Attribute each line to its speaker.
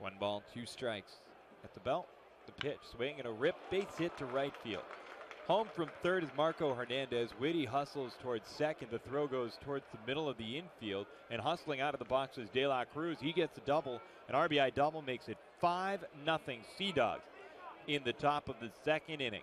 Speaker 1: One ball, two strikes. At the belt, the pitch, swing and a rip, base hit to right field. Home from third is Marco Hernandez. Whitty hustles towards second. The throw goes towards the middle of the infield. And hustling out of the box is De La Cruz. He gets a double. An RBI double makes it 5 0 Sea Dogs in the top of the second inning.